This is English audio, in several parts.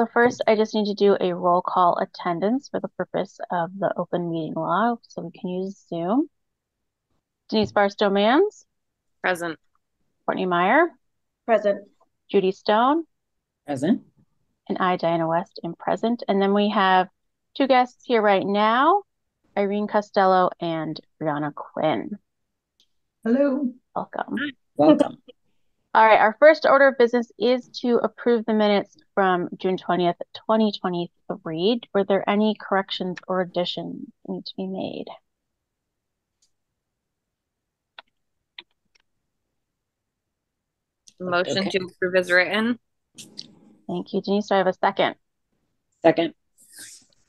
So first, I just need to do a roll call attendance for the purpose of the open meeting law, so we can use Zoom. Denise Barstow Mans, Present. Courtney Meyer, Present. Judy Stone, Present. and I, Diana West, am present. And then we have two guests here right now, Irene Costello and Brianna Quinn. Hello. Welcome. Welcome. All right, our first order of business is to approve the minutes from June 20th, 2023. Were there any corrections or additions that need to be made? Motion Okay. to approve is written. Thank you, Denise. Do I have a second? Second.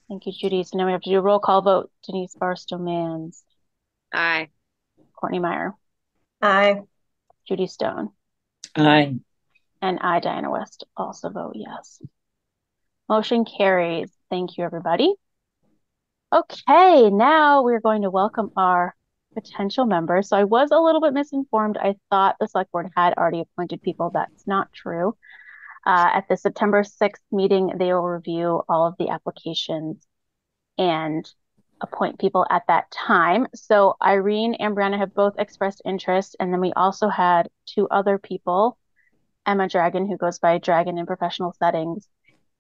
Thank you, Judy. So now we have to do a roll call vote. Denise Barstow Mans, Aye. Courtney Meyer, Aye. Judy Stone, Aye. and I, Diana West, also vote yes. Motion carries. Thank you, everybody. Okay, now we're going to welcome our potential members. So I was a little bit misinformed. I thought the select board had already appointed people. That's not true. Uh, at the September 6th meeting, they will review all of the applications and appoint people at that time. So Irene and Brianna have both expressed interest. And then we also had two other people, Emma Dragon, who goes by Dragon in professional settings,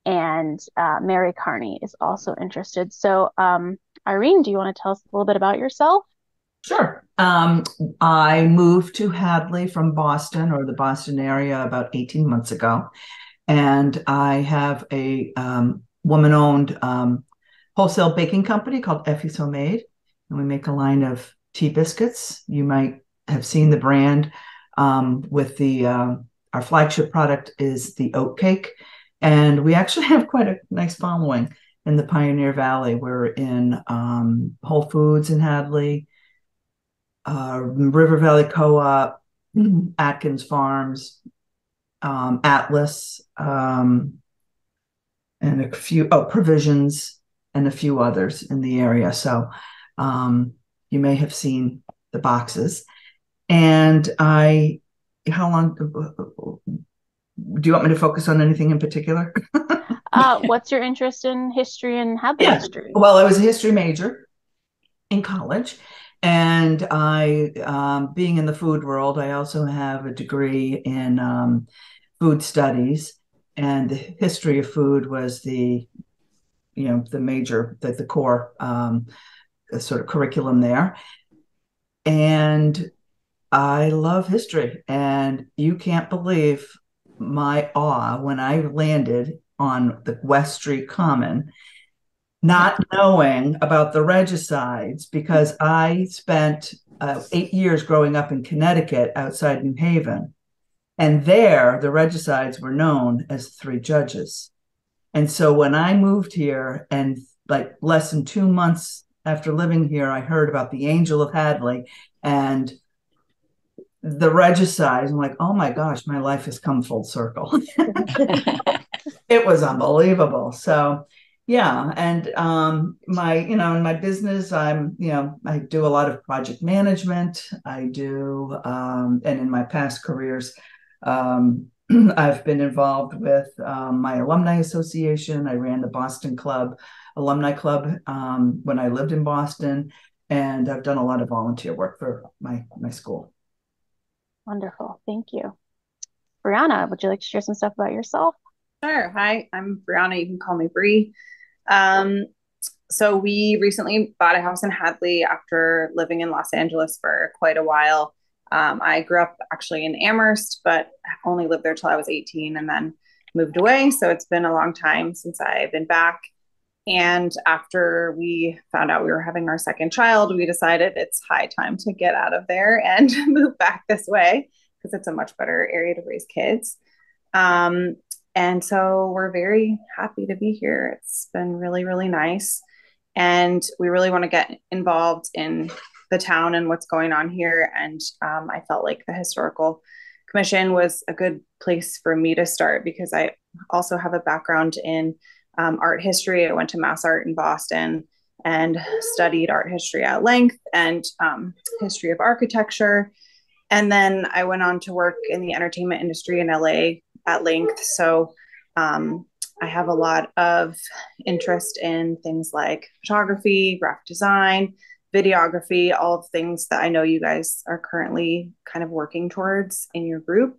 and uh, Mary Carney is also interested. So um, Irene, do you want to tell us a little bit about yourself? Sure. Um, I moved to Hadley from Boston or the Boston area about 18 months ago. And I have a um, woman owned um, wholesale baking company called Effie's Homemade. And we make a line of tea biscuits. You might have seen the brand um, with the, uh, our flagship product is the oat cake. And we actually have quite a nice following in the Pioneer Valley. We're in um, Whole Foods in Hadley uh, River Valley Co-op, Atkins Farms, um, Atlas, um, and a few oh provisions and a few others in the area. So um, you may have seen the boxes. And I, how long? Do you want me to focus on anything in particular? Uh, what's your interest in history and Hadley Yeah. history? Well, I was a history major in college. And I, um, being in the food world, I also have a degree in um, food studies. And the history of food was the, you know, the major, the, the core um, sort of curriculum there. And I love history. And you can't believe my awe when I landed on the West Street Common, not knowing about the regicides because I spent uh, eight years growing up in Connecticut outside New Haven. And there, the regicides were known as three judges. And so when I moved here, and like less than two months after living here, I heard about the Angel of Hadley and the regicides. I'm like, oh my gosh, my life has come full circle. it was unbelievable. So, yeah, and um, my, you know, in my business, I'm, you know, I do a lot of project management. I do, um, and in my past careers, um, I've been involved with um, my alumni association. I ran the Boston Club alumni club um, when I lived in Boston, and I've done a lot of volunteer work for my my school. Wonderful. Thank you. Brianna, would you like to share some stuff about yourself? Sure. Hi, I'm Brianna. You can call me Bree. Um, so we recently bought a house in Hadley after living in Los Angeles for quite a while. Um, I grew up actually in Amherst, but only lived there till I was 18 and then moved away. So it's been a long time since I've been back. And after we found out we were having our second child, we decided it's high time to get out of there and move back this way because it's a much better area to raise kids. Um, and so we're very happy to be here. It's been really, really nice. And we really want to get involved in the town and what's going on here. And um, I felt like the historical commission was a good place for me to start because I also have a background in um, art history. I went to Mass Art in Boston and studied art history at length and um, history of architecture. And then I went on to work in the entertainment industry in LA at length. So um, I have a lot of interest in things like photography, graphic design, videography, all of things that I know you guys are currently kind of working towards in your group.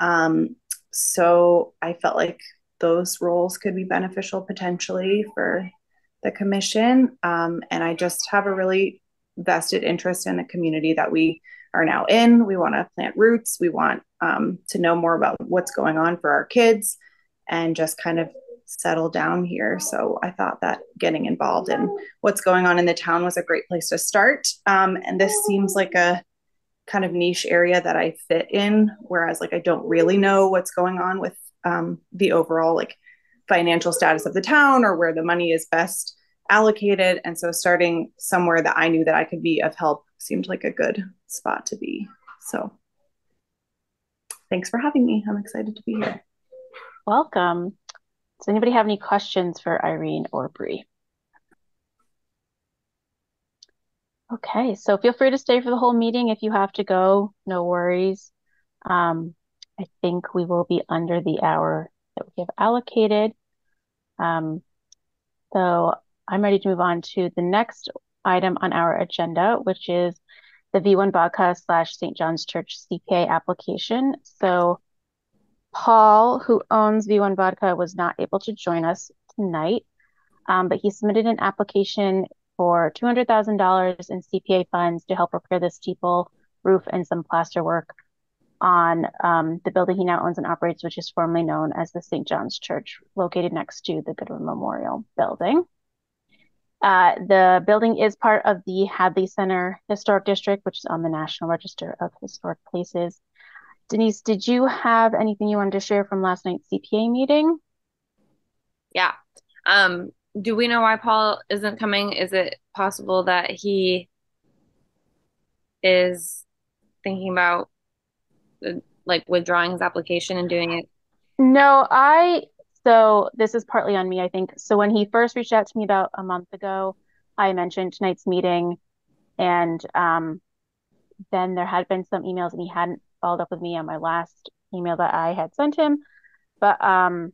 Um, so I felt like those roles could be beneficial potentially for the commission. Um, and I just have a really vested interest in the community that we are now in. We want to plant roots. We want um, to know more about what's going on for our kids and just kind of settle down here. So I thought that getting involved in what's going on in the town was a great place to start. Um, and this seems like a kind of niche area that I fit in, whereas like I don't really know what's going on with um, the overall like financial status of the town or where the money is best allocated. And so starting somewhere that I knew that I could be of help seemed like a good spot to be. So thanks for having me. I'm excited to be here. Welcome. Does anybody have any questions for Irene or Bree? Okay, so feel free to stay for the whole meeting if you have to go, no worries. Um, I think we will be under the hour that we have allocated. Um, so I'm ready to move on to the next item on our agenda, which is the V1 Vodka slash St. John's Church CPA application. So Paul, who owns V1 Vodka, was not able to join us tonight, um, but he submitted an application for $200,000 in CPA funds to help repair the steeple, roof, and some plaster work on um, the building he now owns and operates, which is formerly known as the St. John's Church, located next to the Goodwin Memorial Building. Uh, the building is part of the Hadley Center Historic District, which is on the National Register of Historic Places. Denise, did you have anything you wanted to share from last night's CPA meeting? Yeah. Um, do we know why Paul isn't coming? Is it possible that he is thinking about uh, like withdrawing his application and doing it? No, I so this is partly on me, I think. So when he first reached out to me about a month ago, I mentioned tonight's meeting and um, then there had been some emails and he hadn't followed up with me on my last email that I had sent him. But um,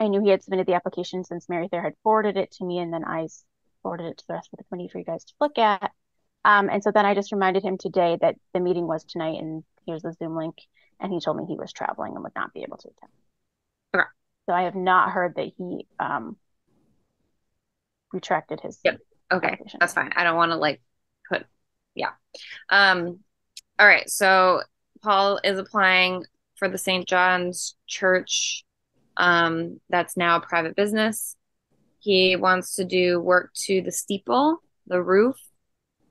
I knew he had submitted the application since Mary Thayer had forwarded it to me, and then I forwarded it to the rest of the committee for you guys to look at. Um, and so then I just reminded him today that the meeting was tonight, and here's the Zoom link. And he told me he was traveling and would not be able to attend. Okay. So I have not heard that he um, retracted his. Yep. Okay, that's fine. I don't want to like put, yeah. Um, all right. So Paul is applying for the St. John's Church um, that's now a private business. He wants to do work to the steeple, the roof,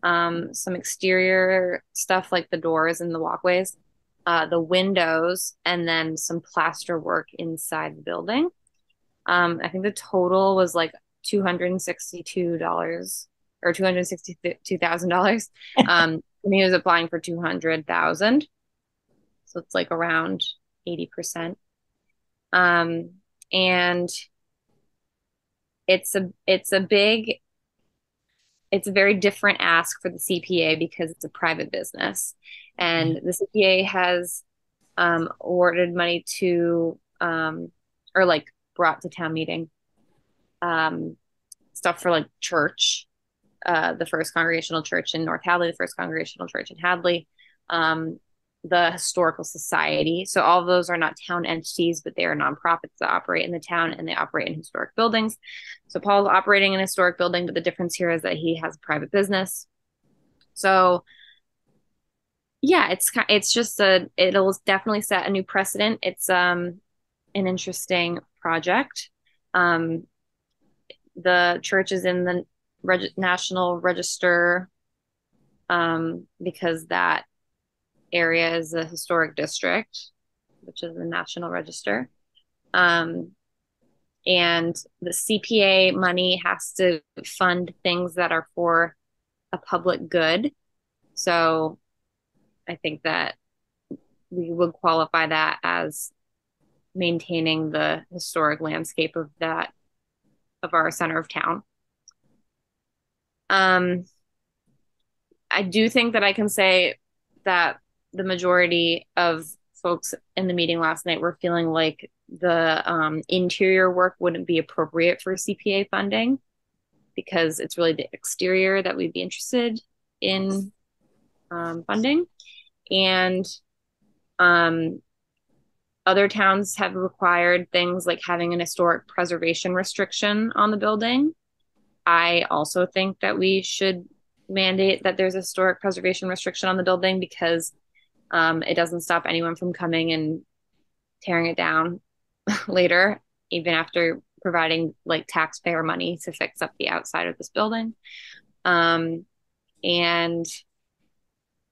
um, some exterior stuff like the doors and the walkways, uh, the windows, and then some plaster work inside the building. Um, I think the total was like $262 or $262,000. Um, and he was applying for 200,000. So it's like around 80%. Um, and it's a it's a big it's a very different ask for the CPA because it's a private business. And the CPA has um, awarded money to um, or like brought to town meeting um, stuff for like church, uh, the First Congregational Church in North Hadley, the First Congregational Church in Hadley, um, the Historical Society. So all of those are not town entities, but they are nonprofits that operate in the town and they operate in historic buildings. So Paul's operating in a historic building, but the difference here is that he has a private business. So yeah, it's it's just a it'll definitely set a new precedent. It's um an interesting project. Um, the church is in the reg- National Register um, because that area is a historic district, which is the National Register. Um, and the CPA money has to fund things that are for a public good. So I think that we would qualify that as maintaining the historic landscape of that of our center of town. Um, I do think that I can say that the majority of folks in the meeting last night were feeling like the um, interior work wouldn't be appropriate for CPA funding because it's really the exterior that we'd be interested in um, funding. And um, other towns have required things like having an historic preservation restriction on the building. I also think that we should mandate that there's a historic preservation restriction on the building because um, it doesn't stop anyone from coming and tearing it down later, even after providing like taxpayer money to fix up the outside of this building. Um, and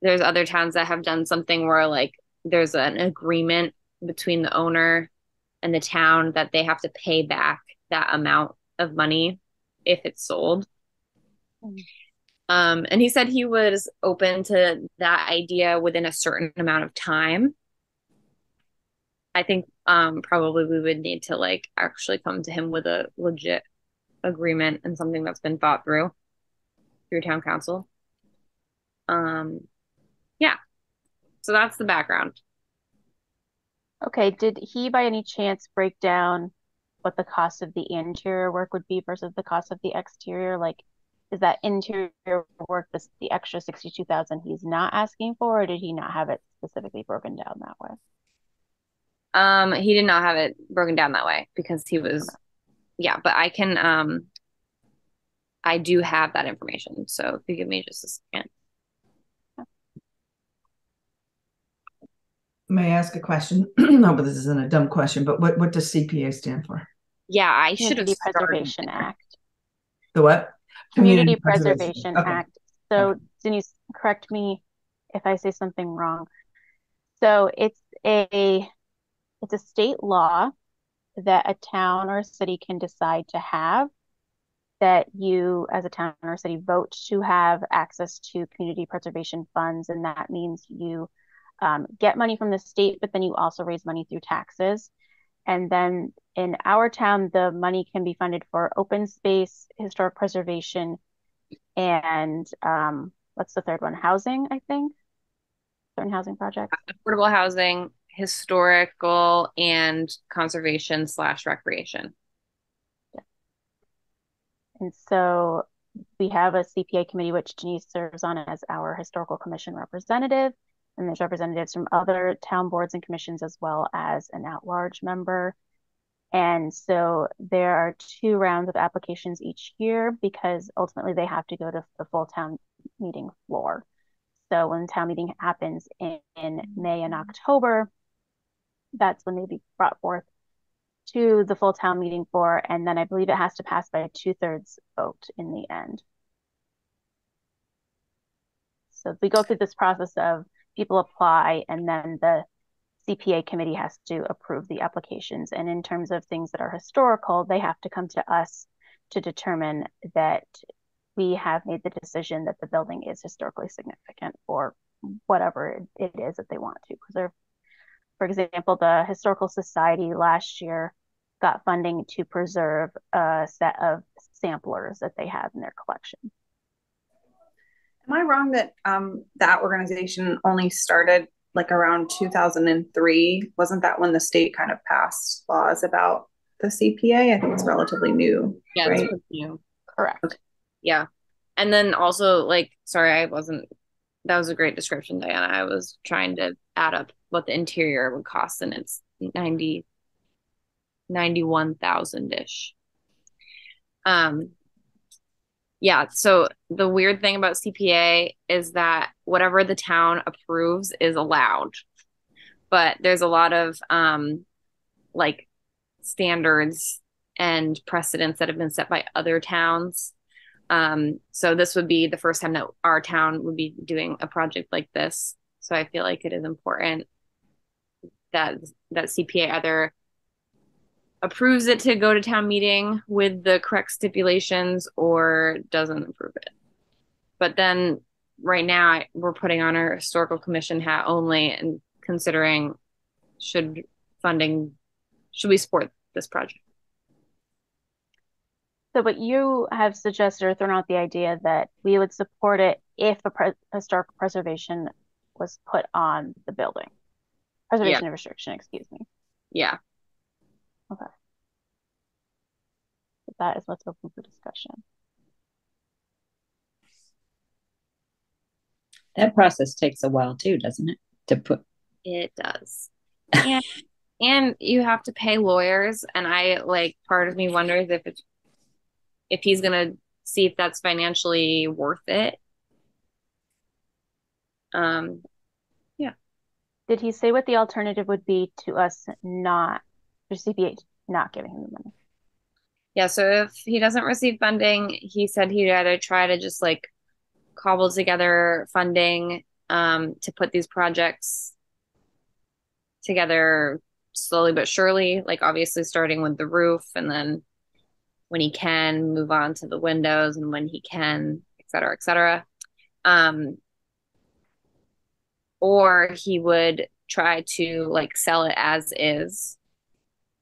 there's other towns that have done something where like there's an agreement between the owner and the town that they have to pay back that amount of money if it's sold. Mm. Um, and he said he was open to that idea within a certain amount of time. I think um, probably we would need to like actually come to him with a legit agreement and something that's been thought through through town council. Um, yeah. So that's the background. Okay. Did he by any chance break down what the cost of the interior work would be versus the cost of the exterior? Like, is that interior work the, the extra 62,000 he's not asking for, or did he not have it specifically broken down that way? Um, he did not have it broken down that way because he was, okay. yeah, but I can, um, I do have that information. So if you give me just a second. May I ask a question? no, but this isn't a dumb question, but what, what does CPA stand for? Yeah, I should have Preservation Act. The what? Community, Community Preservation, Preservation okay. Act. So. Denise, correct me if I say something wrong. So it's a it's a state law that a town or a city can decide to have that you as a town or city vote to have access to community preservation funds and that means you um, get money from the state but then you also raise money through taxes and then in our town, the money can be funded for open space, historic preservation, and um, what's the third one? Housing, I think. Certain housing projects. Affordable housing, historical, and conservation slash recreation. Yeah. And so we have a CPA committee, which Denise serves on as our historical commission representative and there's representatives from other town boards and commissions as well as an at-large member. And so there are two rounds of applications each year because ultimately they have to go to the full town meeting floor. So when town meeting happens in, in May and mm-hmm. October, that's when they be brought forth to the full town meeting floor. And then I believe it has to pass by a two thirds vote in the end. So we go through this process of people apply and then the CPA committee has to approve the applications. And in terms of things that are historical, they have to come to us to determine that we have made the decision that the building is historically significant or whatever it is that they want to preserve. For example, the Historical Society last year got funding to preserve a set of samplers that they have in their collection. Am I wrong that um, that organization only started like around 2003? Wasn't that when the state kind of passed laws about the CPA? I think it's relatively new. Yeah, right? it's new. Correct. Okay. Yeah. And then also, like, sorry, I wasn't, that was a great description, Diana. I was trying to add up what the interior would cost, and it's 90, 91,000 ish. Um, yeah. So the weird thing about CPA is that whatever the town approves is allowed. But there's a lot of um like standards and precedents that have been set by other towns. Um, so this would be the first time that our town would be doing a project like this. So I feel like it is important that that CPA either approves it to go to town meeting with the correct stipulations or doesn't approve it. But then right now we're putting on our historical commission hat only and considering should funding should we support this project. So, but you have suggested or thrown out the idea that we would support it if a pre- historical preservation was put on the building. preservation and restriction, excuse me. Yeah. That is what's open for discussion. That process takes a while too, doesn't it? To put, It does. And and you have to pay lawyers and I like part of me wonders if it's if he's gonna see if that's financially worth it. Um yeah. Did he say what the alternative would be to us not, for CPA not giving him the money? yeah, so if he doesn't receive funding, he said he'd either try to just like cobble together funding um to put these projects together slowly but surely, like obviously starting with the roof and then when he can move on to the windows and when he can, et cetera, et cetera. Um, or he would try to like sell it as is.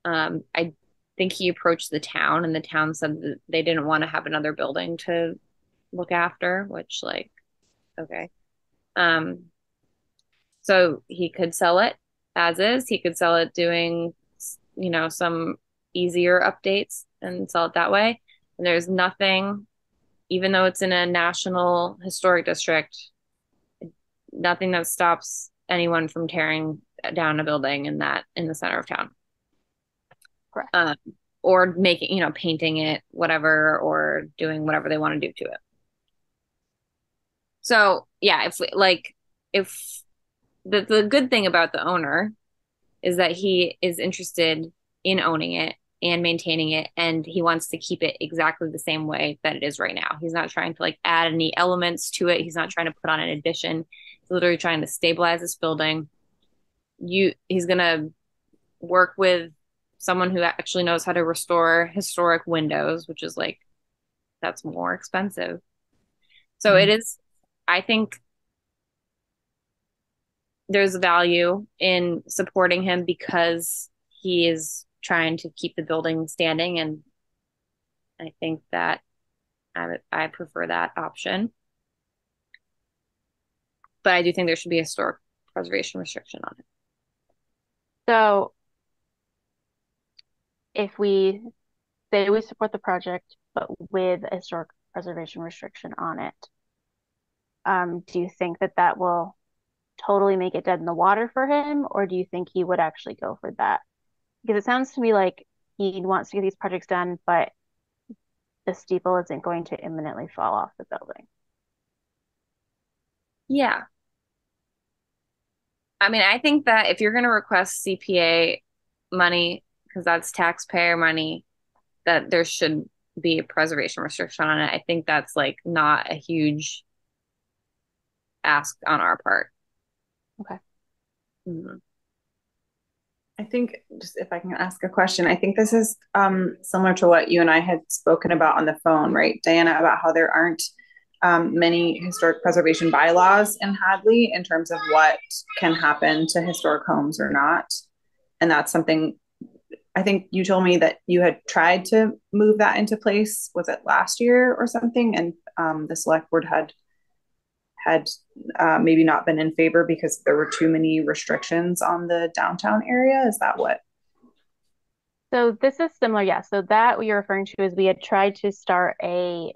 Um, I think he approached the town and the town said that they didn't want to have another building to look after, which like, okay. Um, so he could sell it as is. He could sell it doing, you know, some easier updates and sell it that way. And there's nothing, even though it's in a national historic district, nothing that stops anyone from tearing down a building in that in the center of town. Correct. Um, or making, you know, painting it, whatever, or doing whatever they want to do to it. So yeah, if we, like if the the good thing about the owner is that he is interested in owning it and maintaining it and he wants to keep it exactly the same way that it is right now. He's not trying to like add any elements to it. He's not trying to put on an addition. He's literally trying to stabilize this building. You he's going to work with someone who actually knows how to restore historic windows, which is like that's more expensive. So Mhm. it is I think there's value in supporting him because he is trying to keep the building standing and I think that I I prefer that option. But I do think there should be a historic preservation restriction on it. So if we say we support the project, but with a historic preservation restriction on it, um, do you think that that will totally make it dead in the water for him, or do you think he would actually go for that? Because it sounds to me like he wants to get these projects done, but the steeple isn't going to imminently fall off the building. Yeah. I mean, I think that if you're going to request CPA money, because that's taxpayer money, that there should be a preservation restriction on it. I think that's like not a huge ask on our part. Okay. Mhm. I think just if I can ask a question, I think this is um, similar to what you and I had spoken about on the phone, right, Diana, about how there aren't um, many historic preservation bylaws in Hadley in terms of what can happen to historic homes or not. And that's something I think you told me that you had tried to move that into place. Was it last year or something? And um, the select board had had uh, maybe not been in favor because there were too many restrictions on the downtown area. Is that what? So this is similar, yeah. So that what you're referring to is we had tried to start a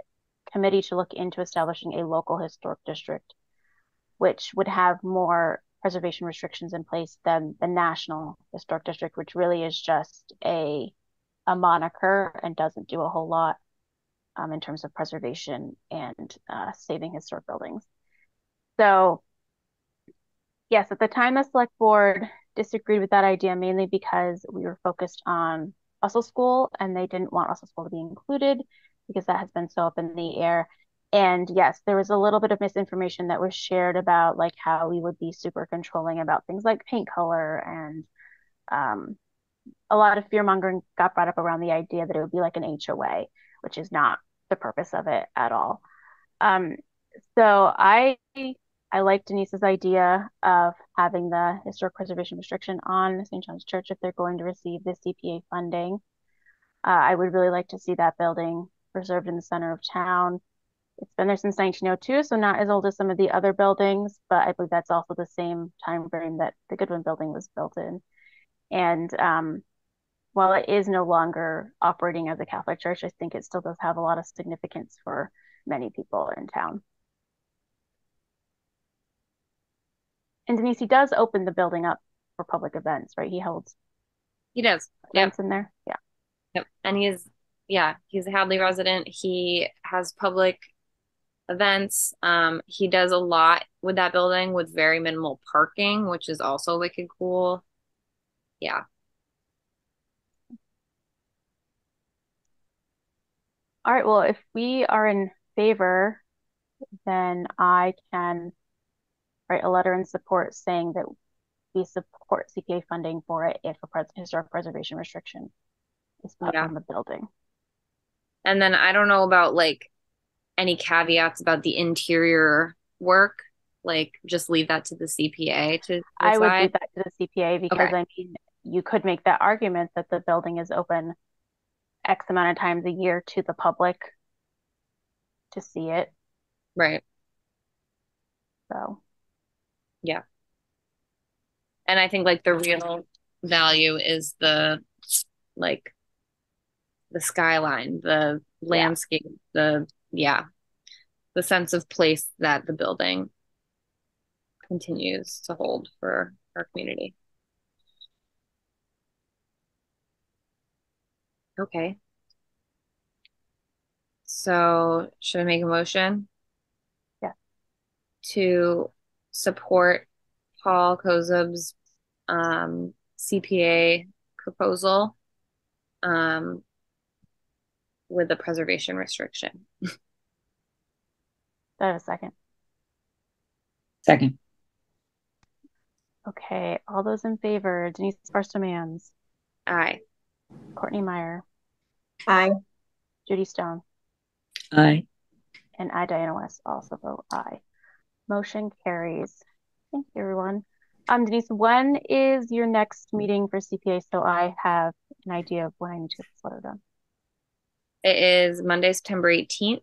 committee to look into establishing a local historic district, which would have more preservation restrictions in place than the national historic district, which really is just a a moniker and doesn't do a whole lot um, in terms of preservation and uh, saving historic buildings. So yes, at the time the select board disagreed with that idea mainly because we were focused on Russell School and they didn't want Russell School to be included because that has been so up in the air. And yes, there was a little bit of misinformation that was shared about like how we would be super controlling about things like paint color and um, a lot of fear mongering got brought up around the idea that it would be like an HOA, which is not the purpose of it at all. Um, so I I like Denise's idea of having the historic preservation restriction on St. John's Church if they're going to receive the CPA funding. Uh, I would really like to see that building preserved in the center of town. It's been there since 1902, so not as old as some of the other buildings, but I believe that's also the same time frame that the Goodwin building was built in. And um, while it is no longer operating as a Catholic church, I think it still does have a lot of significance for many people in town. And Denise, he does open the building up for public events, right? He holds He does. Yeah. events in there. Yeah. Yep. And he's, yeah, he's a Hadley resident. He has public events. Um, he does a lot with that building with very minimal parking, which is also wicked cool. Yeah. All right. Well, if we are in favor, then I can write a letter in support saying that we support CPA funding for it if a pres historic preservation restriction is put Yeah. on the building. And then I don't know about like any caveats about the interior work. Like just leave that to the CPA to I would leave that to the CPA because Okay. I mean, you could make that argument that the building is open X amount of times a year to the public to see it. Right. So, yeah. And I think like the real value is the like the skyline, the landscape, the yeah, the sense of place that the building continues to hold for our community. Okay. So should I make a motion? Yeah. To support Paul Kozub's um, CPA proposal um, with a preservation restriction. do I have a second? Second. Okay, all those in favor, Denise Barstow Mans, Aye. Courtney Meyer, Aye. Judy Stone, Aye. and I, Diana West, also vote aye. Motion carries. Thank you, everyone. Um, Denise, when is your next meeting for CPA? So I have an idea of when I need to get this letter done. It is Monday, September 18th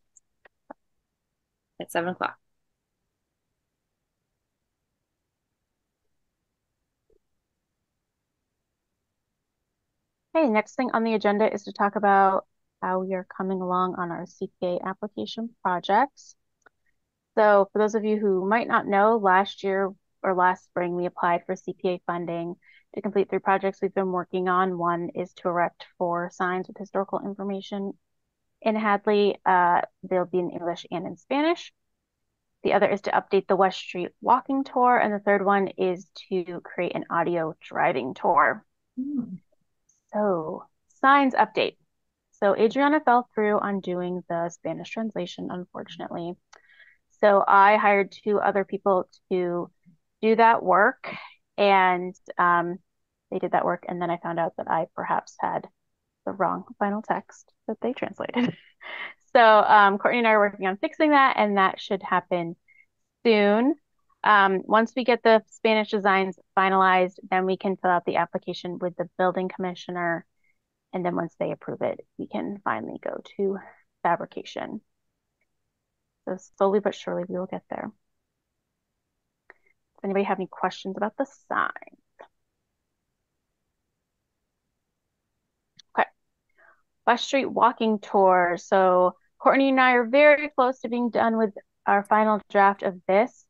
at 7 o'clock. Okay, next thing on the agenda is to talk about how we are coming along on our CPA application projects. So for those of you who might not know, last year or last spring, we applied for CPA funding to complete three projects we've been working on. One is to erect four signs with historical information in Hadley. Uh, they'll be in English and in Spanish. The other is to update the West Street walking tour. And the third one is to create an audio driving tour. Hmm. So, signs update. So, Adriana fell through on doing the Spanish translation, unfortunately. So, I hired two other people to do that work, and um, they did that work. And then I found out that I perhaps had the wrong final text that they translated. So, um, Courtney and I are working on fixing that, and that should happen soon. Um, once we get the Spanish designs finalized, then we can fill out the application with the building commissioner. And then once they approve it, we can finally go to fabrication. So slowly but surely we will get there. Does anybody have any questions about the sign? Okay. West Street walking tour. So Courtney and I are very close to being done with our final draft of this.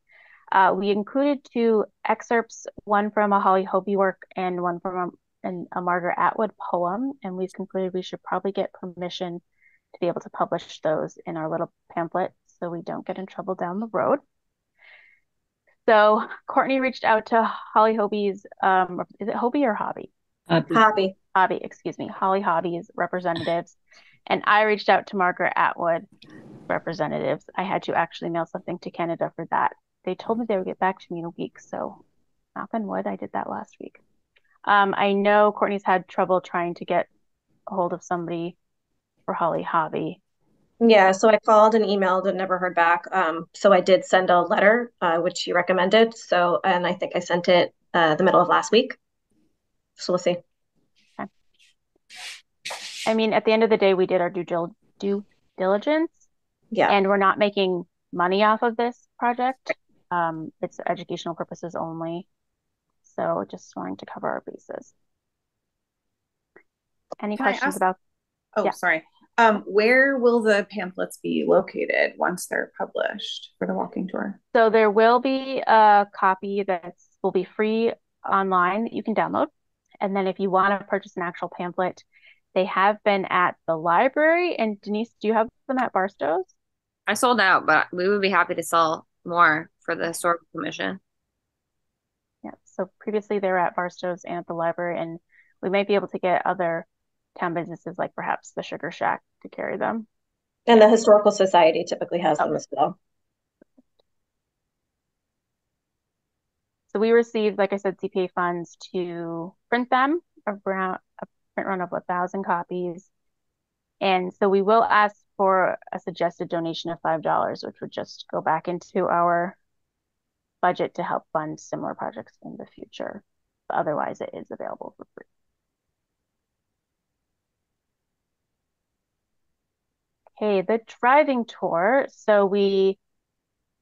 Uh, we included two excerpts, one from a Holly Hobie work and one from a, an, a Margaret Atwood poem. And we've concluded we should probably get permission to be able to publish those in our little pamphlet so we don't get in trouble down the road. So Courtney reached out to Holly Hobie's, um, is it Hobie or Hobby? Uh, Hobby. Hobby, excuse me, Holly Hobbie's representatives. And I reached out to Margaret Atwood representatives. I had to actually mail something to Canada for that. They told me they would get back to me in a week. So, knock on wood, I did that last week. Um, I know Courtney's had trouble trying to get a hold of somebody for Holly Hobby. Yeah, so I called and emailed and never heard back. Um, so I did send a letter, uh, which you recommended. So, and I think I sent it uh, the middle of last week. So we'll see. I mean, at the end of the day, we did our due, dil- due diligence. Yeah. And we're not making money off of this project. Um, it's educational purposes only. So just wanting to cover our bases. Any Can questions ask- about? Oh, Yeah. sorry. Um, where will the pamphlets be located once they're published for the walking tour? So there will be a copy that will be free online that you can download. And then if you want to purchase an actual pamphlet, they have been at the library. And Denise, do you have them at Barstow's? I sold out, but we would be happy to sell more for the historical commission. Yeah. So previously they were at Barstow's and at the library, and we might be able to get other town businesses like perhaps the Sugar Shack to carry them. And the Historical Society typically has them as well. So we received, like I said, CPA funds to print them around a print run of a thousand copies. And so we will ask for a suggested donation of five dollars, which would just go back into our budget to help fund similar projects in the future. But otherwise, it is available for free. Okay, the driving tour. So we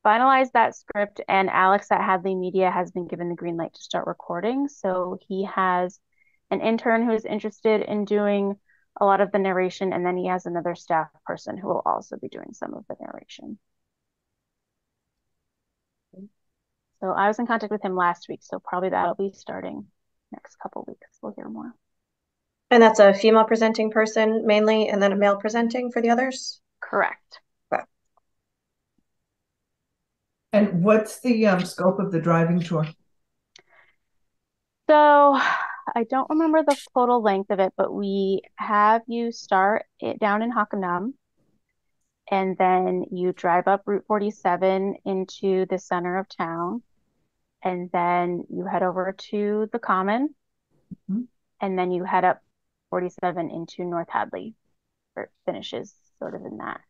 finalized that script, and Alex at Hadley Media has been given the green light to start recording. So he has an intern who is interested in doing a lot of the narration, and then he has another staff person who will also be doing some of the narration. So I was in contact with him last week, so probably that'll be starting next couple weeks. We'll hear more. And that's a female presenting person mainly, and then a male presenting for the others? Correct. And what's the um, scope of the driving tour? So I don't remember the total length of it, but we have you start it down in Hockanum, and then you drive up Route 47 into the center of town, and then you head over to the Common, Mhm. and then you head up 47 into North Hadley, or it finishes sort of in that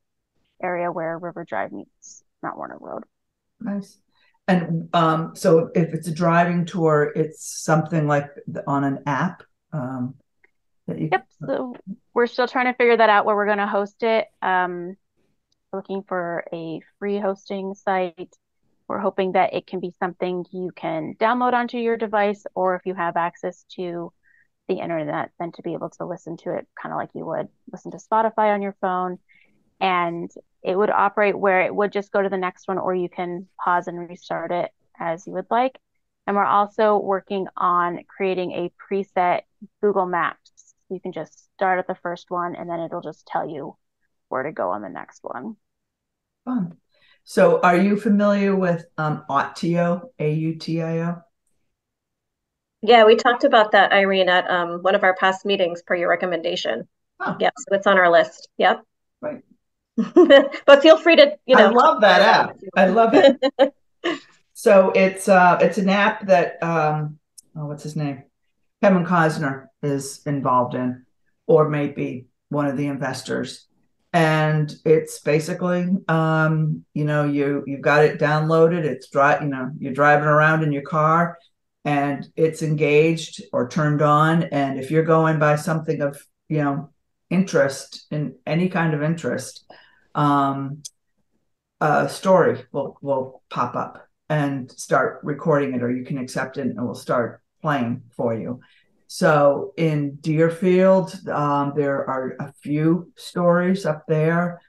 area where River Drive meets Mount Warner Road. Nice. And um, so if it's a driving tour, it's something like on an app um, that you. Yep. So we're still trying to figure that out where we're going to host it. Um, looking for a free hosting site. We're hoping that it can be something you can download onto your device, or if you have access to the internet, then to be able to listen to it kind of like you would listen to Spotify on your phone. And it would operate where it would just go to the next one, or you can pause and restart it as you would like. And we're also working on creating a preset Google Maps. You can just start at the first one and then it'll just tell you where to go on the next one. Fun. So are you familiar with um, Autio, A-U-T-I-O? Yeah, we talked about that, Irene, at um, one of our past meetings per your recommendation. Oh. Yep, so it's on our list. Yep. Right. But feel free to, you know. I love that app. I love it. So it's uh it's an app that um oh what's his name? Kevin Costner is involved in, or maybe one of the investors. And it's basically um, you know, you you've got it downloaded, it's dri you know, you're driving around in your car and it's engaged or turned on. And if you're going by something of, you know, interest in any kind of interest, um a story will will pop up and start recording it or you can accept it and it will start playing for you. So in deerfield um, there are a few stories up there.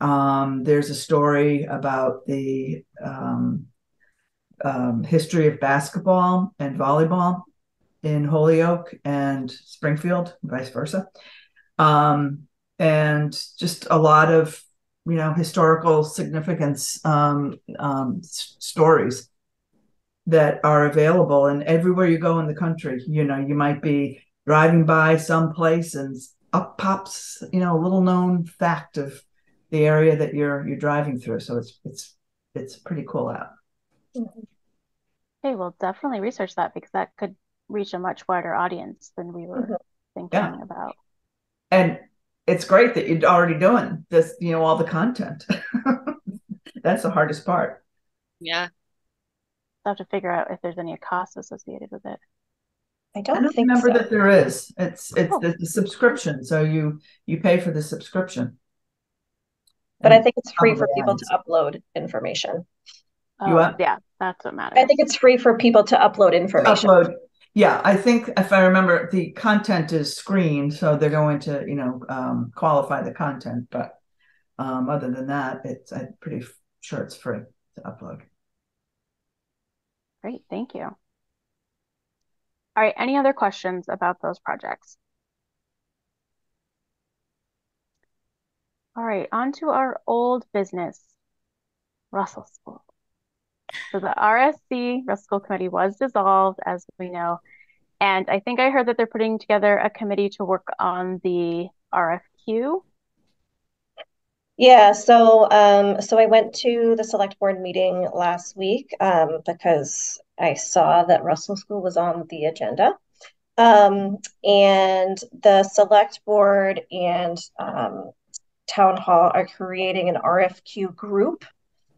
Um, there's a story about the um, um, history of basketball and volleyball in holyoke and springfield vice versa. Um, and just a lot of you know historical significance um, um, s- stories that are available and everywhere you go in the country you know you might be driving by some place and up pops you know a little known fact of the area that you're you're driving through so it's it's it's pretty cool app Okay, we'll definitely research that because that could reach a much wider audience than we were Mhm. thinking Yeah. about. and it's great that you're already doing this you know all the content that's the hardest part Yeah. I'll have to figure out if there's any costs associated with it. I I don't don't think remember so. that there is. It's it's Oh. the, the subscription, so you you pay for the subscription. But I think it's free for people ads. to upload information. You Oh, yeah, that's what matters. I think it's free for people to upload information. Upload. Yeah, I think if I remember, the content is screened, so they're going to, you know, um, qualify the content. But um, other than that, it's I'm pretty sure it's free to upload. Great, thank you. All right, any other questions about those projects? All right, on to our old business, Russell School. So the RSC, Russell School Committee, was dissolved, as we know. And I think I heard that they're putting together a committee to work on the RFQ. Yeah, so um, so I went to the select board meeting last week um, because I saw that Russell School was on the agenda. Um, and the select board and um, town hall are creating an RFQ group.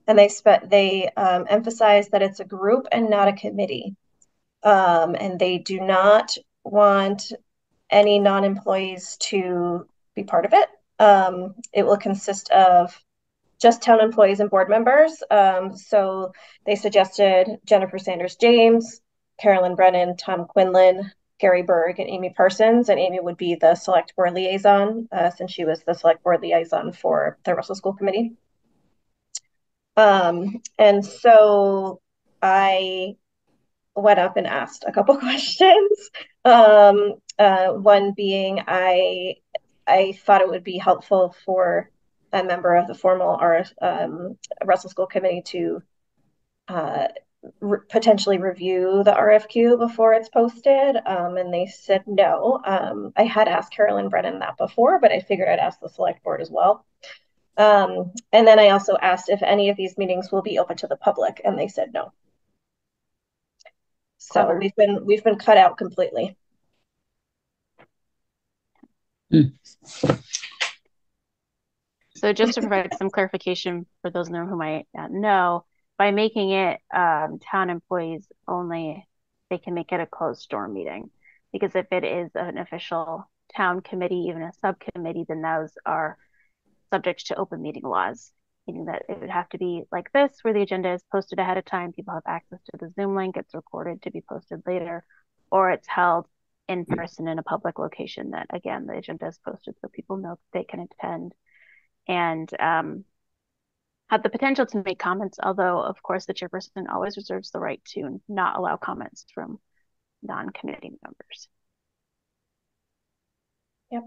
And they spe they um, emphasize that it's a group and not a committee. Um, and they do not want any non-employees to be part of it. Um, it will consist of just town employees and board members. Um, so they suggested Jennifer Sanders James, Carolyn Brennan, Tom Quinlan, Gary Berg, and Amy Parsons. And Amy would be the select board liaison uh, since she was the select board liaison for the Russell School Committee. Um, and so I went up and asked a couple questions. Um, uh, one being, I I thought it would be helpful for a member of the formal or um, Russell School Committee to uh, re potentially review the RFQ before it's posted. Um, and they said no. Um, I had asked Carolyn Brennan that before, but I figured I'd ask the select board as well. Um, and then I also asked if any of these meetings will be open to the public, and they said no. So Clever. we've been we've been cut out completely. So just to provide some clarification for those in the room who might not know, by making it um, town employees only, they can make it a closed door meeting. Because if it is an official town committee, even a subcommittee, then those are subject to open meeting laws, meaning that it would have to be like this, where the agenda is posted ahead of time, people have access to the Zoom link, it's recorded to be posted later, or it's held in person in a public location that, again, the agenda is posted so people know that they can attend and um, have the potential to make comments, although, of course, the chairperson always reserves the right to not allow comments from non-committee members. Yep.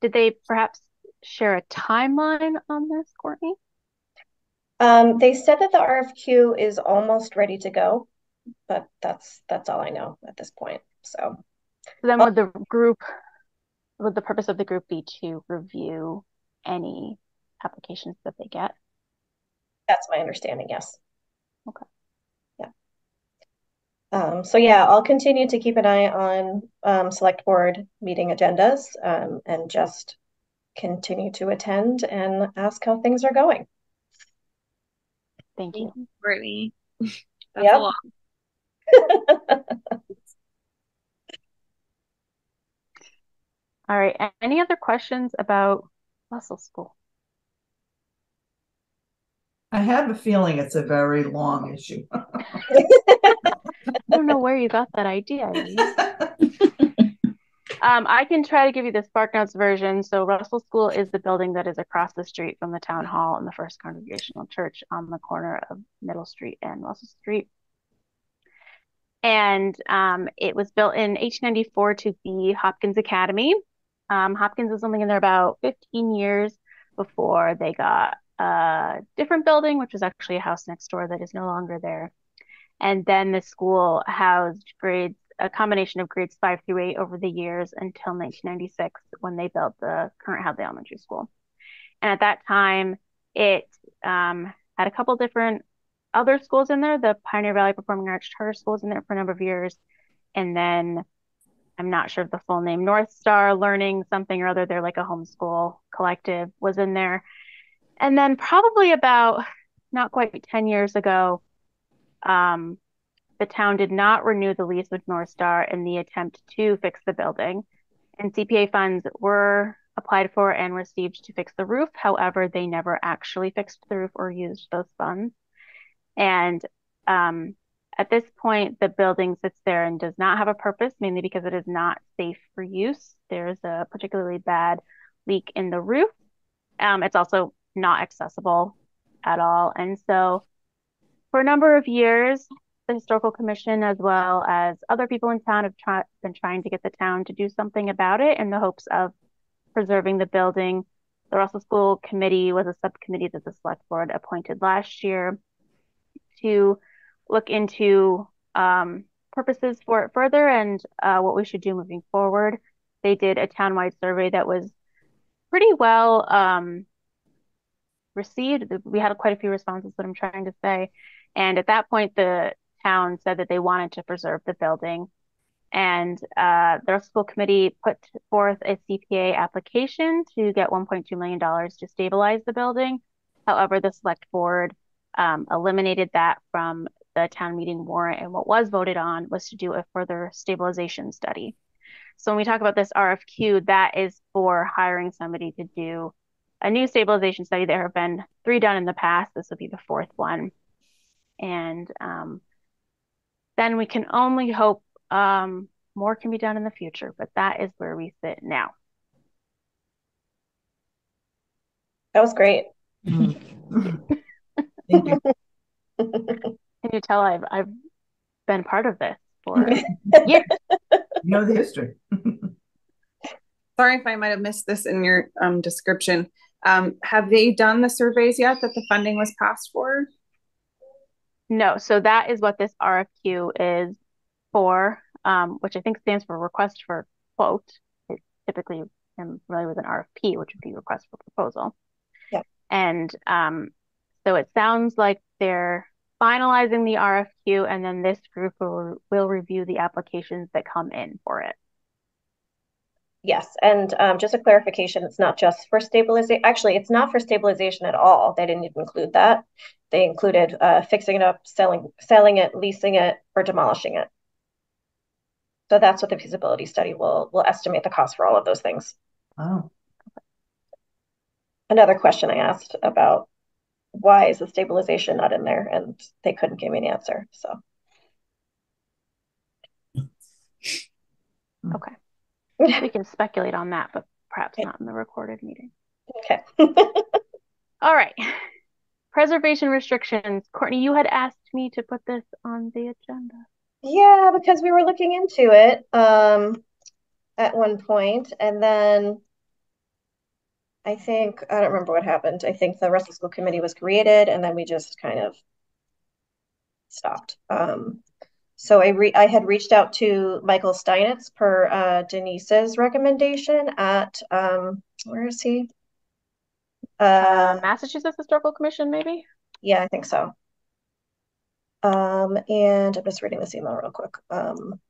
Did they perhaps share a timeline on this, Courtney? Um, they said that the RFQ is almost ready to go, but that's that's all I know at this point. So So then would the group, would the purpose of the group be to review any applications that they get? that's my understanding, yes. Okay. Yeah. Um, so yeah, I'll continue to keep an eye on um, select board meeting agendas um, and just continue to attend and ask how things are going. Thank you. Brittany. That's Yep. a lot. All right. Any other questions about Russell School? I have a feeling it's a very long issue. I don't know where you got that idea. Um, I can try to give you the Spark Notes version. So Russell School is the building that is across the street from the town hall and the First Congregational Church on the corner of Middle Street and Russell Street. And um, it was built in 1894 to be Hopkins Academy. Um, Hopkins was only in there about 15 years before they got a different building, which was actually a house next door that is no longer there. And then the school housed grades, a combination of grades five through eight over the years until 1996 when they built the current Hadley Elementary School. And at that time, it um, had a couple different other schools in there. The Pioneer Valley Performing Arts Charter School was in there for a number of years. And then I'm not sure of the full name, North Star Learning something or other. They're like a homeschool collective was in there. And then probably about not quite 10 years ago, um, the town did not renew the lease with North Star in the attempt to fix the building. And CPA funds were applied for and received to fix the roof. However, they never actually fixed the roof or used those funds. And um, at this point, the building sits there and does not have a purpose, mainly because it is not safe for use. There's a particularly bad leak in the roof. Um, it's also not accessible at all. And so, for a number of years, the Historical Commission, as well as other people in town, have try- been trying to get the town to do something about it in the hopes of preserving the building. The Russell School Committee was a subcommittee that the select board appointed last year to look into um, purposes for it further and uh, what we should do moving forward. They did a townwide survey that was pretty well um, received. We had quite a few responses, what I'm trying to say. And at that point, the town said that they wanted to preserve the building. And uh, the school committee put forth a CPA application to get $1.2 million to stabilize the building. However, the select board um, eliminated that from the town meeting warrant. And what was voted on was to do a further stabilization study. So when we talk about this RFQ, that is for hiring somebody to do a new stabilization study. There have been three done in the past. This will be the fourth one. And um, then we can only hope um, more can be done in the future, but that is where we sit now. That was great. Mm-hmm. Thank you. Can you tell I've I've been part of this for years? You know the history. Sorry if I might have missed this in your um, description. Um, have they done the surveys yet that the funding was passed for? No, so that is what this RFQ is for, um, which I think stands for request for quote. It typically am familiar with an RFP, which would be request for proposal. Yeah. And um, so it sounds like they're finalizing the RFQ, and then this group will, will review the applications that come in for it. Yes, and um, just a clarification, it's not just for stabilization. Actually, it's not for stabilization at all. They didn't even include that. They included uh, fixing it up, selling, selling it, leasing it, or demolishing it. So that's what the feasibility study will will estimate the cost for all of those things. Wow. Another question I asked about why is the stabilization not in there, and they couldn't give me an answer. So okay, we can speculate on that, but perhaps not in the recorded meeting. Okay. All right. Preservation restrictions. Courtney, you had asked me to put this on the agenda. Yeah, because we were looking into it um, at one point, and then I think I don't remember what happened. I think the Russell School Committee was created, and then we just kind of stopped. Um, so I re I had reached out to Michael Steinitz per uh, Denise's recommendation at um, where is he? Uh, Massachusetts Historical Commission, maybe? Yeah, I think so. Um, and I'm just reading this email real quick. Um,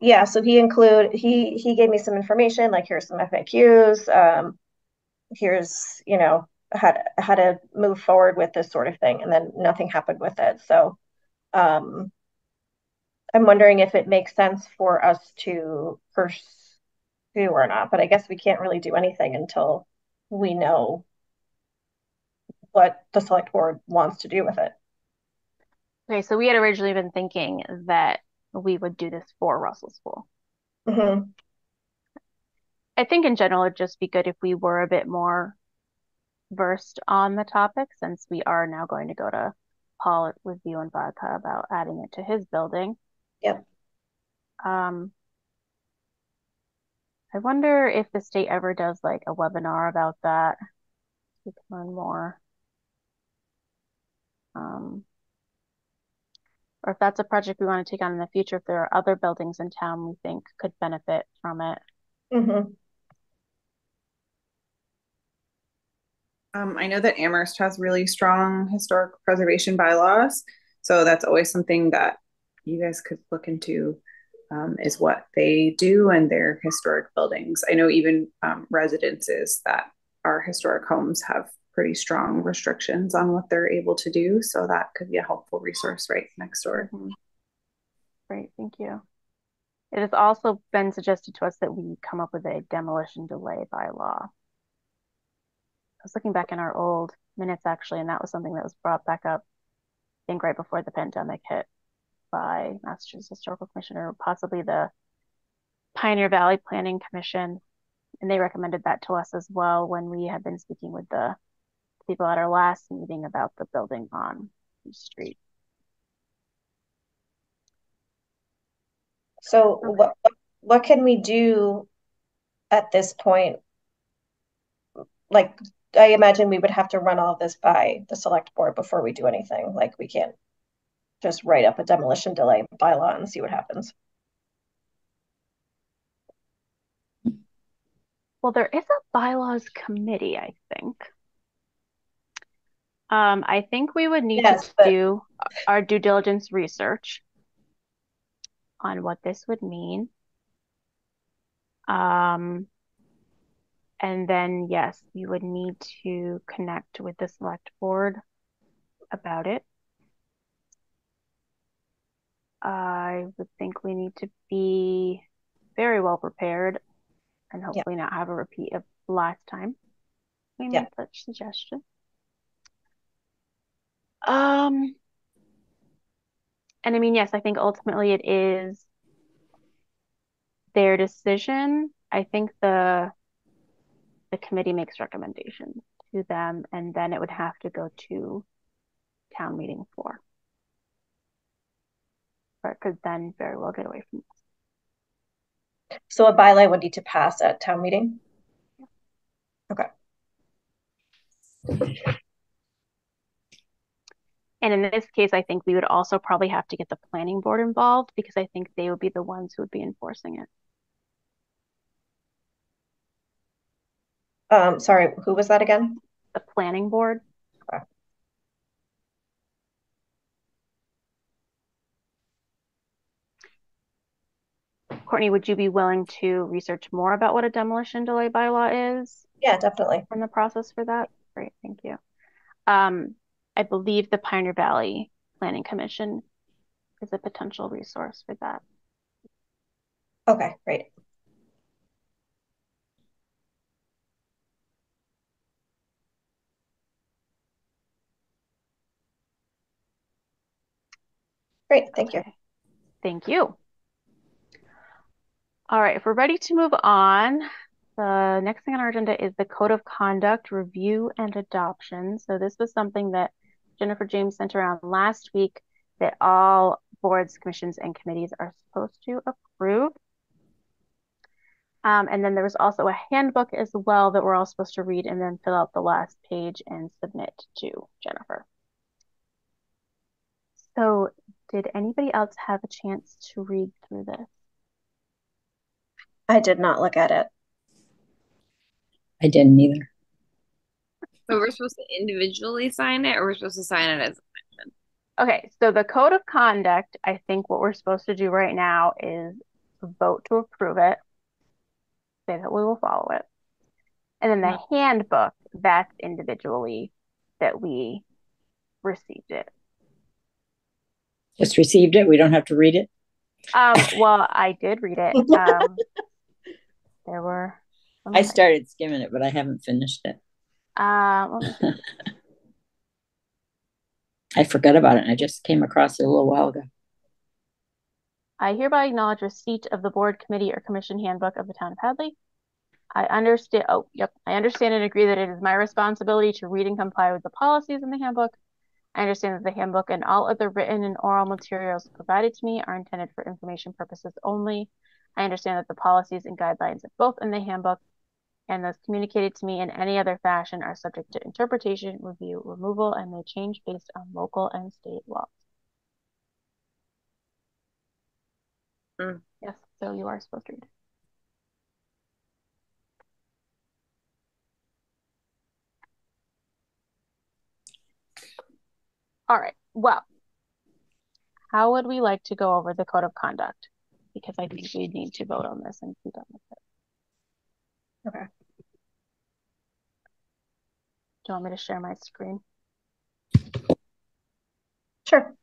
yeah, so he include he he gave me some information, like here's some FAQs, um, here's, you know, how to, how to move forward with this sort of thing, and then nothing happened with it. So um I'm wondering if it makes sense for us to pursue or not, but I guess we can't really do anything until we know what the select board wants to do with it. Okay, so we had originally been thinking that we would do this for Russell School. Mm-hmm. I think in general it'd just be good if we were a bit more versed on the topic since we are now going to go to Paul with you and Vodka about adding it to his building. Yep. Um, I wonder if the state ever does like a webinar about that. We can learn more. Um, or if that's a project we want to take on in the future, if there are other buildings in town we think could benefit from it. Mm-hmm. Um, I know that Amherst has really strong historic preservation bylaws, so that's always something that you guys could look into. Um, is what they do and their historic buildings. I know even um, residences that are historic homes have pretty strong restrictions on what they're able to do. So that could be a helpful resource right next door. Mm-hmm. Great, thank you. It has also been suggested to us that we come up with a demolition delay bylaw. I was looking back in our old minutes actually, and that was something that was brought back up, I think right before the pandemic hit by Massachusetts Historical Commission or possibly the Pioneer Valley Planning Commission. And they recommended that to us as well when we had been speaking with the people at our last meeting about the building on the Street. So what what can we do at this point? Like, I imagine we would have to run all this by the select board before we do anything. Like, we can't just write up a demolition delay bylaw and see what happens. Well, there is a bylaws committee, I think. Um, I think we would need Yes, to but do our due diligence research on what this would mean. Um, and then, yes, you would need to connect with the select board about it. I would think we need to be very well prepared and yeah, hopefully not have a repeat of last time we yeah. made such suggestion. Um, and I mean, yes, I think ultimately it is their decision. I think the the committee makes recommendations to them, and then it would have to go to town meeting for, or it could then very well get away from us. So a bylaw would need to pass at town meeting? Okay. And in this case, I think we would also probably have to get the planning board involved because I think they would be the ones who would be enforcing it. Um, sorry, who was that again? The planning board. Okay. Courtney, would you be willing to research more about what a demolition delay bylaw is Yeah, definitely. and the process for that? Great, thank you. Um, I believe the Pioneer Valley Planning Commission is a potential resource for that. Okay, great. Great, thank you. Thank you. All right, if we're ready to move on, the next thing on our agenda is the Code of Conduct Review and Adoption. So this was something that Jennifer James sent around last week that all boards, commissions, and committees are supposed to approve. Um, and then there was also a handbook as well that we're all supposed to read and then fill out the last page and submit to Jennifer. So did anybody else have a chance to read through this? I did not look at it. I didn't either. So we're supposed to individually sign it, or we're supposed to sign it as a Okay, so the code of conduct, I think what we're supposed to do right now is vote to approve it, say that we will follow it. And then the handbook, that's individually that we received it. Just received it. We don't have to read it. Um, well, I did read it. Um, there were I started skimming it, but I haven't finished it. Uh, See. I forgot about it. and I just came across it a little while ago. I hereby acknowledge receipt of the board, committee, or commission handbook of the town of Hadley. I understand, oh, yep, I understand and agree that it is my responsibility to read and comply with the policies in the handbook. I understand that the handbook and all other written and oral materials provided to me are intended for information purposes only. I understand that the policies and guidelines of both in the handbook and those communicated to me in any other fashion are subject to interpretation, review, removal, and may change based on local and state laws. Mm. Yes, so you are supposed to read. All right, well, how would we like to go over the code of conduct? Because I think we need to vote on this and be done with it. Okay. Do you want me to share my screen? Sure.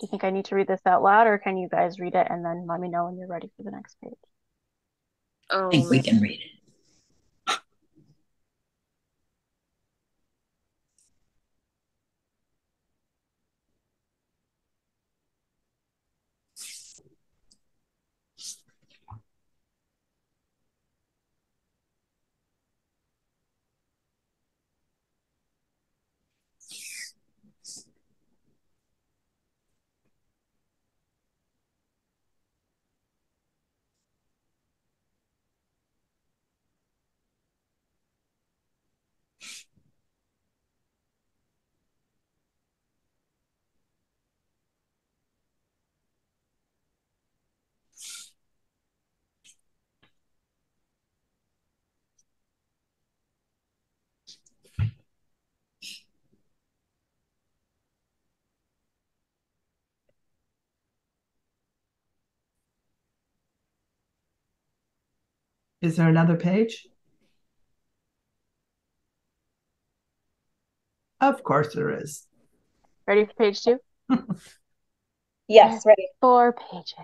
Do you think I need to read this out loud or can you guys read it and then let me know when you're ready for the next page? I think we can read it. Is there another page? Of course there is. Ready for page two? Yes, ready. Four pages.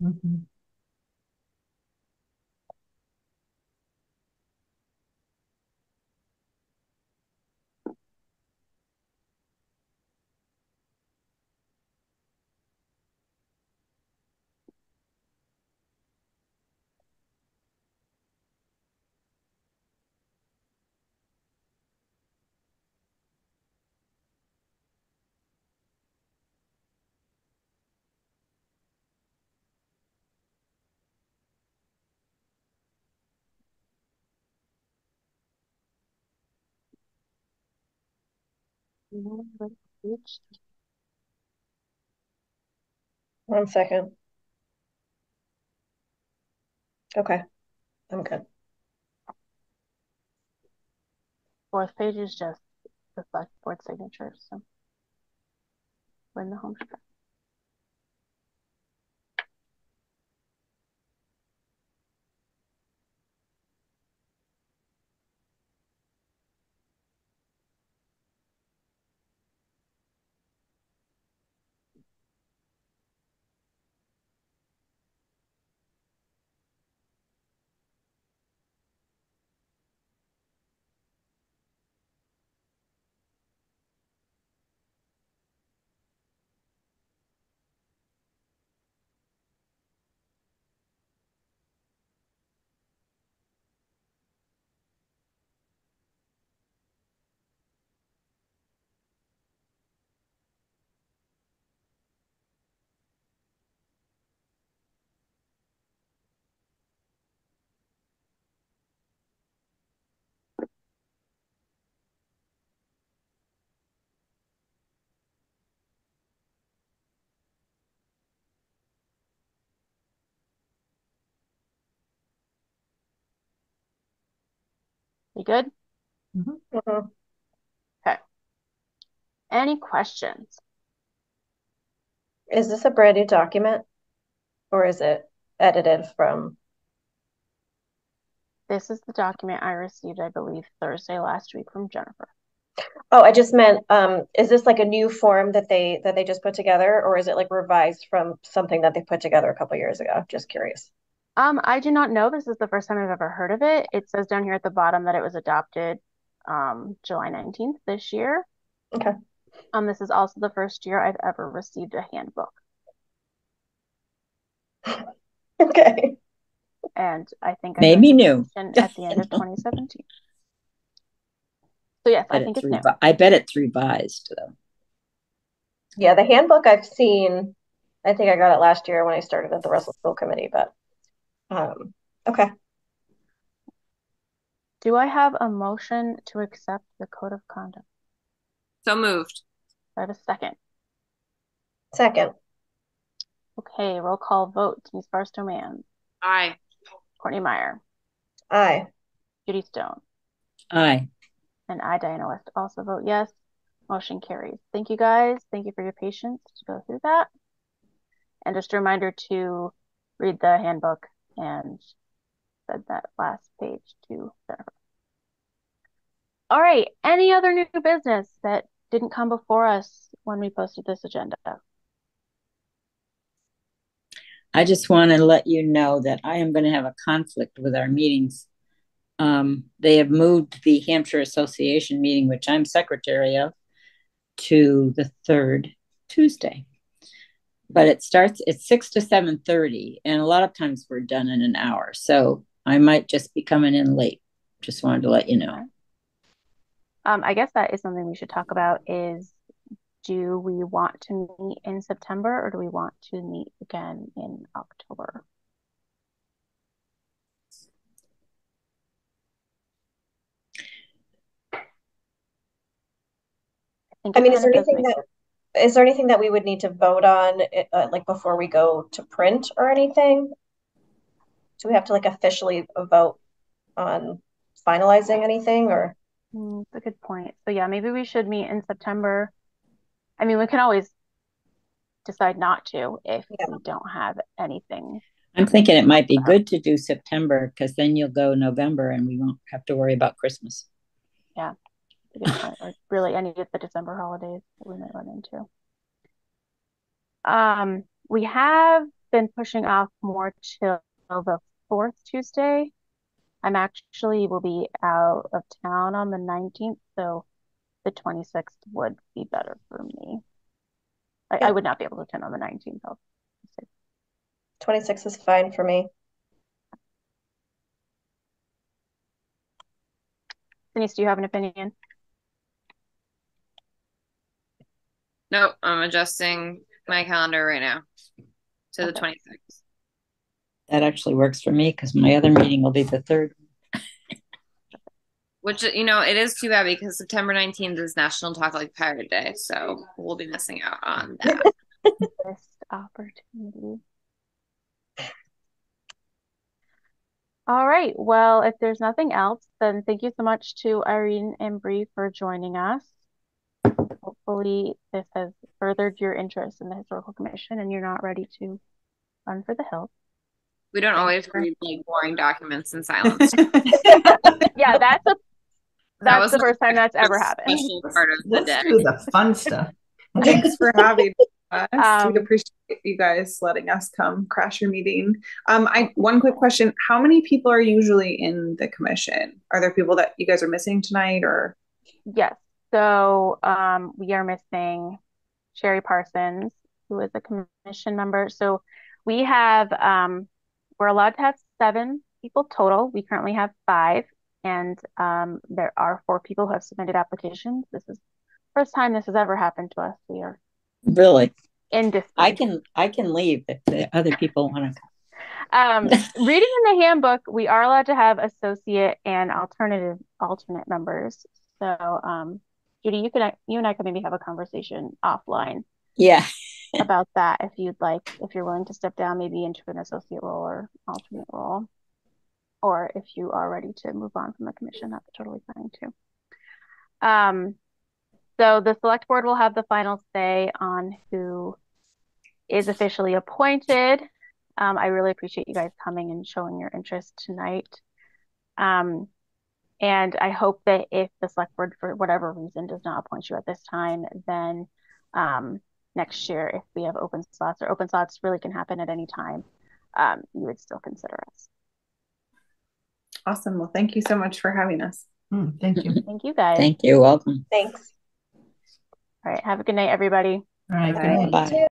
Mhm. One second. Okay, I'm good. Fourth page is just the select board signatures, so we're in the home stretch. You good? Mhm. Any questions? Is this a brand new document or is it edited from? This is the document I received, I believe, Thursday last week from Jennifer. Oh, I just meant, um, is this like a new form that they that they just put together, or is it like revised from something that they put together a couple years ago? Just curious. Um, I do not know. This is the first time I've ever heard of it. It says down here at the bottom that it was adopted um, July 19th this year. Okay. Um, this is also the first year I've ever received a handbook. Okay. And I think I Maybe joined new. commission at the end of 2017. So yes, I Bet think it's it's new. revi- I bet it's revised though. Yeah, the handbook I've seen, I think I got it last year when I started at the Russell School Committee, but um, okay. Do I have a motion to accept the code of conduct? So moved. Do I have a second? Second, Okay, roll call vote. Denise Barstow Mann, Aye. Courtney Meyer, aye. Judy Stone, Aye. and I, Diana West, also vote yes. Motion carries. Thank you guys. Thank you for your patience to go through that. And just a reminder to read the handbook and said that last page to Jennifer. All right, any other new business that didn't come before us when we posted this agenda? I just want to let you know that I am going to have a conflict with our meetings. Um, they have moved the Hampshire Association meeting, which I'm secretary of, to the third Tuesday. But it starts at six to seven thirty, and a lot of times we're done in an hour. So I might just be coming in late. Just wanted to let you know. Um, I guess that is something we should talk about is do we want to meet in September or do we want to meet again in October? think I mean, is there anything make that, is there anything that we would need to vote on, uh, like before we go to print or anything? Do we have to like officially vote on finalizing anything or? Mm, That's a good point. So yeah, maybe we should meet in September. I mean, we can always decide not to if Yeah. we don't have anything. I'm thinking it might be good to do September because then you'll go November and we won't have to worry about Christmas. That's a good point, or really any of the December holidays that we might run into. Um, we have been pushing off more till the fourth Tuesday. I'm actually will be out of town on the 19th, so the 26th would be better for me. I, I would not be able to attend on the 19th. I'll 26 is fine for me. Denise, do you have an opinion? Nope, I'm adjusting my calendar right now to the 26th. That actually works for me because my other meeting will be the third. Which, you know, it is too bad because September 19th is National Talk Like Pirate Day. So we'll be missing out on that. Missed opportunity. All right. Well, if there's nothing else, then thank you so much to Irene and Bree for joining us. Hopefully, this has furthered your interest in the Historical Commission and you're not ready to run for the hill. We don't always read like boring documents in silence. Yeah, that's a That that's was the first time that's ever happened. special part of the Let's day. do the fun stuff. Thanks for having us. Um, We'd appreciate you guys letting us come crash your meeting. Um, I one quick question: How many people are usually in the commission? Are there people that you guys are missing tonight, or Yes. So um, we are missing Sherry Parsons, who is a commission member. So we have, um, we're allowed to have seven people total. We currently have five, and um, there are four people who have submitted applications. This is first time this has ever happened to us. We are Really? in. I can I can leave if the other people want to. Um, reading in the handbook, we are allowed to have associate and alternative alternate members. So, um, Judy, you can you and I can maybe have a conversation offline Yeah. about that if you'd like, if you're willing to step down maybe into an associate role or alternate role, or if you are ready to move on from the commission, that's totally fine too. Um, so the select board will have the final say on who is officially appointed. Um, I really appreciate you guys coming and showing your interest tonight. Um, and I hope that if the select board, for whatever reason, does not appoint you at this time, then um, next year, if we have open slots or open slots really can happen at any time, um, you would still consider us. awesome? Well, thank you so much for having us. Hmm, thank you. Thank you guys. Thank you. Welcome. Thanks. All right. Have a good night, everybody. All right. Bye. Good night. Bye.